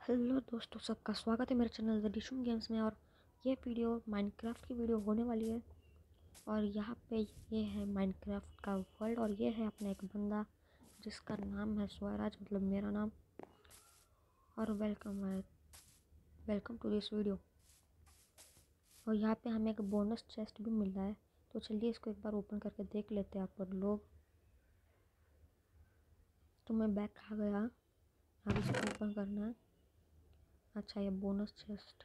Hello दोस्तों, सबका स्वागत है मेरे चैनल द डिशूम गेम्स में और ये वीडियो माइनक्राफ्ट की वीडियो होने वाली है। और यहाँ पे ये है माइनक्राफ्ट का वर्ल्ड और ये है अपना एक बंदा जिसका नाम है स्वराज मतलब मेरा नाम। और वेलकम है वेलकम टू दिस वीडियो और यहाँ पे हमें एक बोनस चेस्ट भी मिल रहा है। तो चलिए इसको एक बार ओपन करके देख लेते हैं आप लोग। तो मैं बैक आ गया। अब इसको ओपन करना है। अच्छा ये बोनस चेस्ट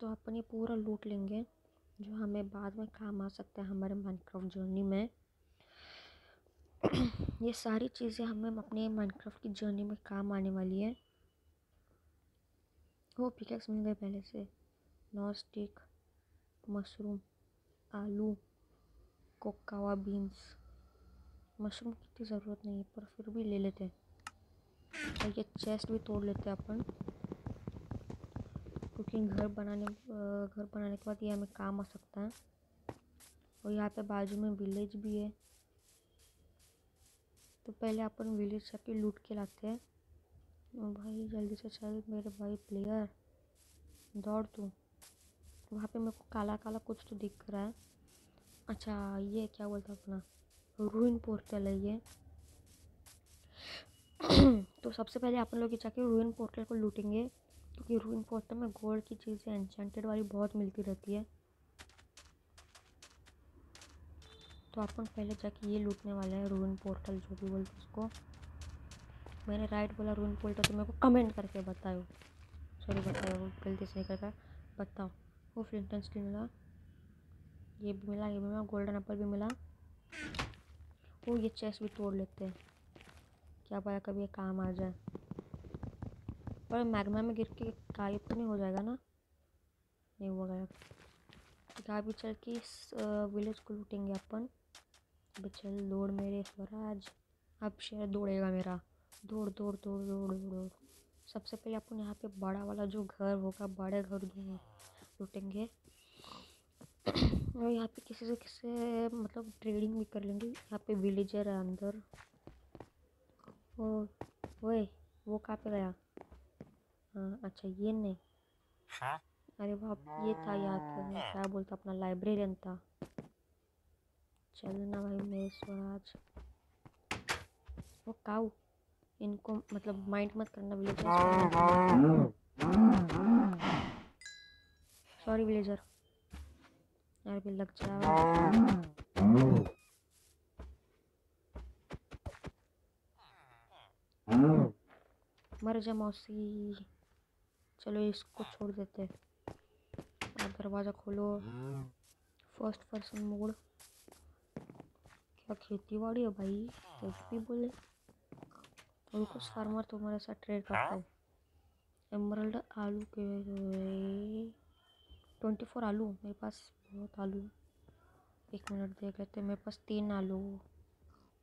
तो अपन ये पूरा लूट लेंगे, जो हमें बाद में काम आ सकता है हमारे माइनक्राफ्ट जर्नी में. ये सारी चीज़ें हमें अपने माइनक्राफ्ट की जर्नी में काम आने वाली है. वो पिकेक्स मिल गए पहले से. नॉन स्टिक मशरूम आलू कोकावा बीन्स मशरूम की इतनी ज़रूरत नहीं है, पर फिर भी ले लेते हैं। और ये चेस्ट भी तोड़ लेते हैं अपन। क्योंकि घर बनाने घर बनाने के बाद ये हमें काम आ सकता है। और यहाँ पे बाजू में विलेज भी है। तो पहले अपन विलेज जाके लूट के लाते हैं भाई, जल्दी से चल मेरे भाई प्लेयर दौड़ तू। वहाँ पे मेरे को काला काला कुछ तो दिख रहा है। अच्छा ये क्या बोलता अपना? रूइन पोर्टल है। ये तो सबसे पहले अपन लोग ये जाके रूइन पोर्टल को लूटेंगे, क्योंकि रूइन पोर्टल में गोल्ड की चीज़ें एनचेंटेड वाली बहुत मिलती रहती है। तो अपन पहले जाके ये लूटने वाले हैं रूइन पोर्टल जो भी बोलते उसको। मैंने राइट बोला रूइन पोर्टल तो मेरे को कमेंट करके बताओ। सॉरी बताओ, गलती से नहीं कर बताओ, वो फ्लिंटन स्टील मिला। ये भी मिला, ये भी मिला गोल्डन एप्पल भी मिला। वो ये चेस्ट भी तोड़ लेते हैं। क्या पता कभी ये काम आ जाए। पर मैग्मा में गिर के गायब तो नहीं हो जाएगा ना? नहीं हुआ गायब। गायब चल के इस विलेज को लूटेंगे अपन। अब चल, दौड़ मेरे स्वराज। अब शेर दौड़ेगा मेरा। दौड़ दौड़ दौड़ दौड़ दौड़। सबसे पहले अपन यहाँ पे बड़ा वाला जो घर होगा, बड़े घर लूटेंगे। और यहाँ पे किसी से किसी मतलब ट्रेडिंग भी कर लेंगे। यहाँ पे विलेजर है अंदर। ओ ओए वो कहाँ पे गया? हाँ अच्छा ये नहीं। हाँ? अरे वाह ये था यहाँ पे क्या बोलता अपना लाइब्रेरियन था। चल ना भाई मेरे स्वराज। वो काऊ? इनको मतलब माइंड मत करना विलेजर सॉरी विलेजर यार भी लग जाओ। मर जा मौसी। चलो इसको छोड़ देते। दरवाज़ा खोलो। First person mode. क्या खेती बाड़ी है भाई? कुछ भी बोले। और कुछ फार्मर तुम्हारे साथ ट्रेड करता है। एमरल्ड आलू के ट्वेंटी फोर आलू मेरे पास। बहुत आलू। एक मिनट देख लेते हैं, मेरे पास तीन आलू।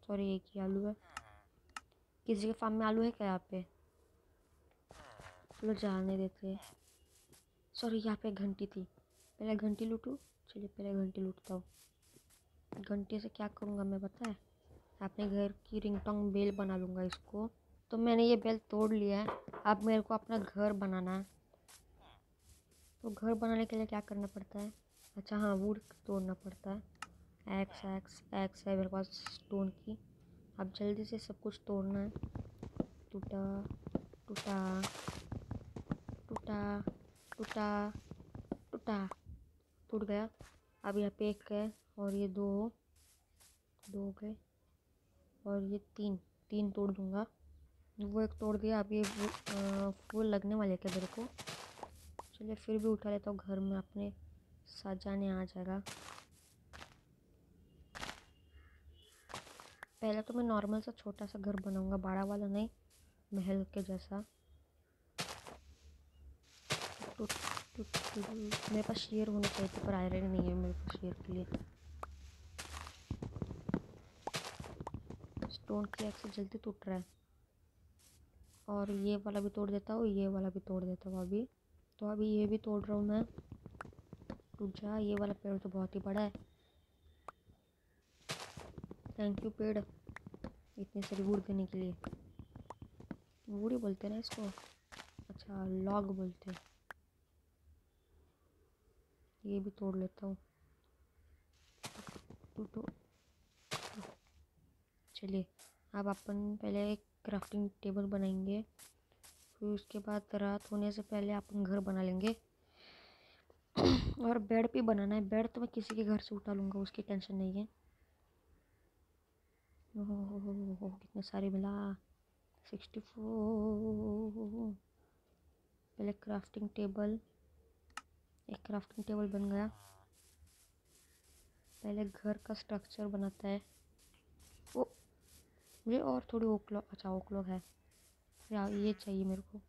सॉरी, एक ही आलू है। किसी के फार्म में आलू है क्या यहाँ पे? चलो जाने देते सॉरी, यहाँ पे घंटी थी। पहले घंटी लूटूँ? चलिए पहले घंटी लूटता हूँ। घंटे से क्या करूँगा मैं, पता है? अपने घर की रिंगटोंग बेल बना लूँगा इसको। तो मैंने ये बेल तोड़ लिया है। अब मेरे को अपना घर बनाना है। तो घर बनाने के लिए क्या करना पड़ता है? अच्छा हाँ वुड तोड़ना पड़ता है। एक्स एक्स एक्स है मेरे पास स्टोन की। अब जल्दी से सब कुछ तोड़ना है। टूटा टूटा टूटा टूटा टूटा, टूट गया। अब यहाँ पे एक है और ये दो दो गए। और ये तीन तीन तोड़ दूँगा। वो एक तोड़ दिया। अब ये फूल लगने वाले क्या मेरे को? चलिए फिर भी उठा लेता हूँ घर में अपने। साथ जाने आ जाएगा। पहले तो मैं नॉर्मल सा छोटा सा घर बनाऊँगा, बड़ा वाला नहीं, महल के जैसा। मेरे पास शेर होने चाहिए थे, पर आयरन नहीं है मेरे पास शेर के लिए। स्टोन की एक्स जल्दी टूट रहा है। और ये वाला भी तोड़ देता हूँ, ये वाला भी तोड़ देता हूँ अभी। तो अभी ये भी तोड़ रहा हूँ मैं। टूट जा ये वाला पेड़ तो बहुत ही बड़ा है। थैंक यू पेड़ कहीं सारी वुड देने के लिए। वुड ही बोलते हैं ना इसको? अच्छा लॉग बोलते हैं। ये भी तोड़ लेता हूँ। तो चलिए, अब अपन पहले एक क्राफ्टिंग टेबल बनाएँगे, फिर उसके बाद रात होने से पहले अपन घर बना लेंगे। और बेड भी बनाना है। बेड तो मैं किसी के घर से उठा लूँगा, उसकी टेंशन नहीं है। ओहो कितने सारे मिला। Sixty four. पहले क्राफ्टिंग टेबल एक क्राफ्टिंग टेबल बन गया। पहले घर का स्ट्रक्चर बनाता है। वो मुझे और थोड़ी ओकलॉक अच्छा ओकलॉक है। यार ये चाहिए मेरे को।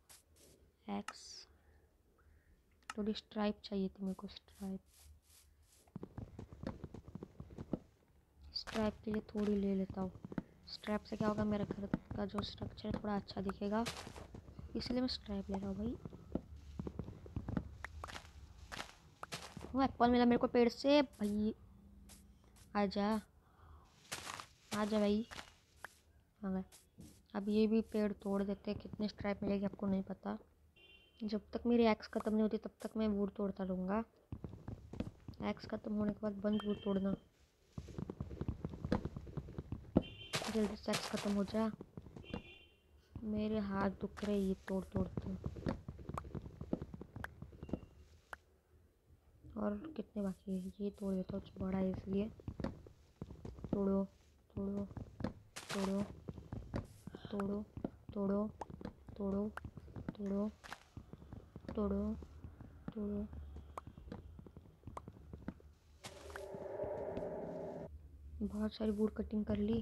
एक्स थोड़ी स्ट्राइप चाहिए थी मेरे को स्ट्राइप स्ट्राइप के लिए थोड़ी ले लेता हूँ। स्ट्राइप से क्या होगा, मेरा घर का जो स्ट्रक्चर है, थोड़ा अच्छा दिखेगा। इसलिए मैं स्ट्राइप ले रहा हूँ भाई। वो एप्पल मिला मेरे को पेड़ से। भाई आजा आजा भाई। आ गए। अब ये भी पेड़ तोड़ देते हैं, कितने स्ट्राइप मिलेगी आपको नहीं पता। जब तक मेरी एक्स ख़त्म नहीं होती, तब तक मैं वुड तोड़ता रहूँगा। एक्स ख़त्म होने के बाद बंद वुड तोड़ना। जल्दी से एक्स ख़त्म हो जा। मेरे हाथ दुख रहे ये तोड़ तोड़ तोड़ते और कितने बाकी है? ये तोड़ देता हूँ बड़ा है इसलिए। तोड़ो तोड़ो तोड़ो तोड़ो तोड़ो तोड़ो तोड़ो। तोड़ो तोड़ो। बहुत सारी वुड कटिंग कर ली।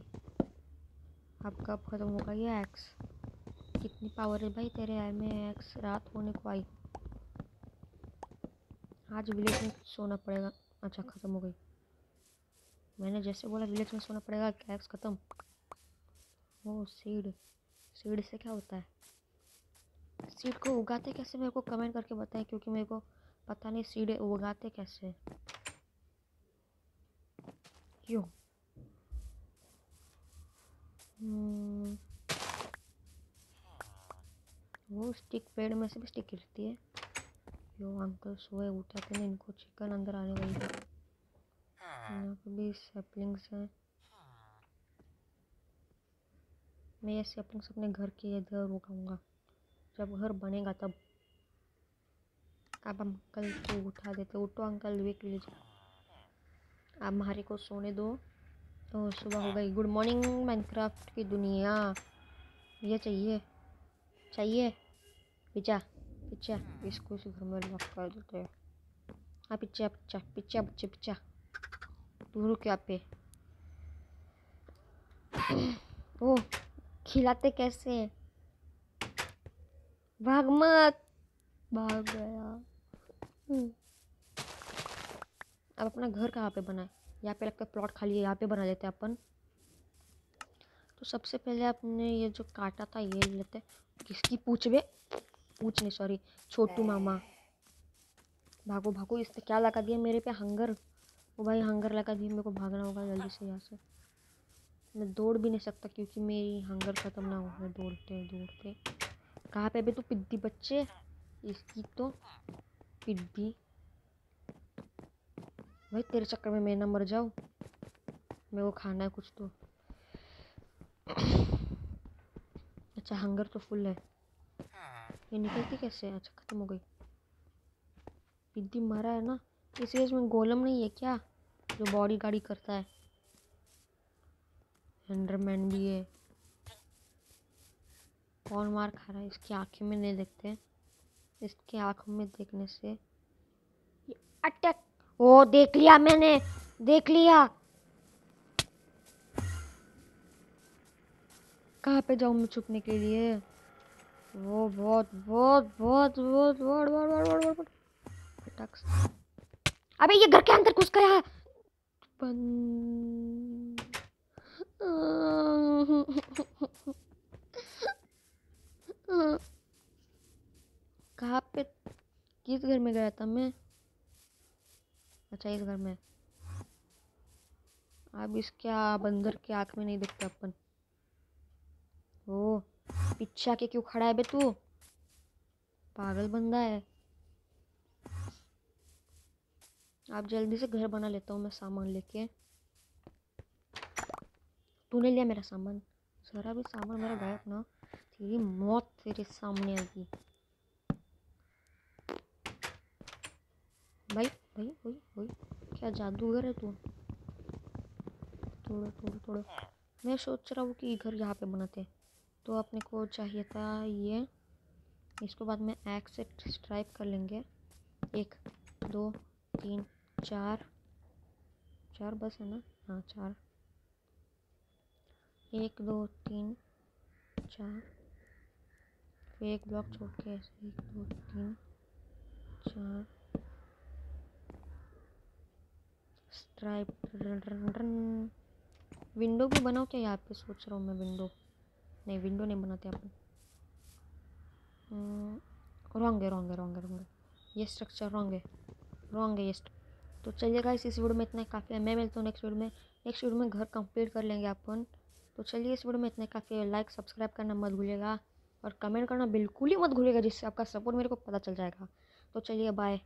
अब कब ख़त्म होगा ये एक्स कितनी पावर है भाई तेरे आई में एक्स रात होने को आई। आज विलेज में सोना पड़ेगा। अच्छा ख़त्म हो गई। मैंने जैसे बोला विलेज में सोना पड़ेगा एक्स ख़त्म? ओ सीड सीड से क्या होता है? सीड को उगाते कैसे? मेरे को कमेंट करके बताएँ क्योंकि मेरे को पता नहीं सीड उगाते कैसे। क्यों हम्म, वो स्टिक पेड़ में से भी स्टिक गिरती है। यो अंकल सोए उठाते हैं इनको चिकन अंदर आने वाली है यहाँ पे भी सैपलिंग्स हैं। मैं ये सैपलिंग्स अपने घर के इधर उगाऊँगा। जब घर बनेगा तब। अब अंकल को उठा देते, उठो अंकल वेक लीजिए। अब हमारे को सोने दो। तो सुबह हो गई। गुड मॉर्निंग माइनक्राफ्ट की दुनिया। ये चाहिए चाहिए। Pizza pizza. इसको इस घर में लॉक कर देते हैं। हाँ पिज्जा पिज्जा पिज्जा, बच्चे, पिज्जा। तू रुक यहाँ पे? ओ खिलाते कैसे भाग मत भाग गया। अब अपना घर कहाँ पे बनाए? यहाँ पे लगता है प्लॉट खाली है, यहाँ पे बना लेते हैं अपन। तो सबसे पहले आपने ये जो काटा था, ये लेते किसकी? पूछ बे। पूछ नहीं सॉरी छोटू मामा। भागो भागो। इसने क्या लगा दिया मेरे पे? हंगर। वो भाई, हंगर लगा दिया। मेरे को भागना होगा जल्दी से यहाँ से। मैं दौड़ भी नहीं सकता क्योंकि मेरी हंगर ख़त्म ना हो। दौड़ते दौड़ते कहाँ पे? भी तू पिद्दी बच्चे इसकी तो पिद्दी। भाई, तेरे चक्कर में मैं ना मर जाऊँ मेरे को खाना है कुछ तो। अच्छा हंगर तो फुल है। ये निकलती कैसे अच्छा ख़त्म हो गई। पिद्दी मरा है ना? इस एज में गोलम नहीं है क्या? जो बॉडी गाड़ी करता है। एंडरमैन भी है। कौन मार खा रहा है। इसकी आँखें में नहीं देखते इसकी आँखों में देखने से अटैक। ओ, देख लिया मैंने, देख लिया। कहाँ पे जाऊँ मैं छुपने के लिए? वो बहुत बहुत बहुत बहुत बहुत बहुत बहुत बहुत। अबे, ये घर के अंदर घुस गया बंद। कहाँ पे? किस घर में गया था मैं? अच्छा इस घर में। अब इसके बंदर के आँख में नहीं देखते अपन। पीछे के क्यों खड़ा है बे तू? पागल बंदा है। आप जल्दी से घर बना लेता हूँ मैं सामान लेके। तूने लिया मेरा सामान? जरा भी सामान मेरा गायब ना। तेरी मौत तेरे सामने आएगी भाई भाई भाई भाई, क्या जादूगर है तू? थोड़ा थोड़ा थोड़ा मैं सोच रहा हूँ कि घर यहाँ पे बनाते तो अपने को चाहिए था ये। इसको बाद में एक्स से स्ट्राइप कर लेंगे। एक, दो, तीन, चार। चार बस है ना? हाँ चार। एक, दो, तीन, चार। एक ब्लॉक छोड़ के ऐसे एक, दो, तीन, चार। स्ट्राइप विंडो भी बनाओ क्या यहाँ पे? सोच रहा हूँ मैं विंडो नहीं विंडो नहीं बनाते अपन। रॉन्ग है रॉन्ग है रॉन्ग है रॉन्ग है। ये स्ट्रक्चर रॉन्ग है। रॉन्ग है ये तो चलिए गाइस इस वीडियो में इतना काफ़ी है मैं मिलता हूँ नेक्स्ट वीडियो में। नेक्स्ट वीडियो में घर कंप्लीट कर लेंगे अपन। तो चलिए इस वीडियो में इतना काफ़ी है लाइक सब्सक्राइब करना मत भूलिएगा। और कमेंट करना बिल्कुल ही मत भूलिएगा जिससे आपका सपोर्ट मेरे को पता चल जाएगा। तो चलिए बाय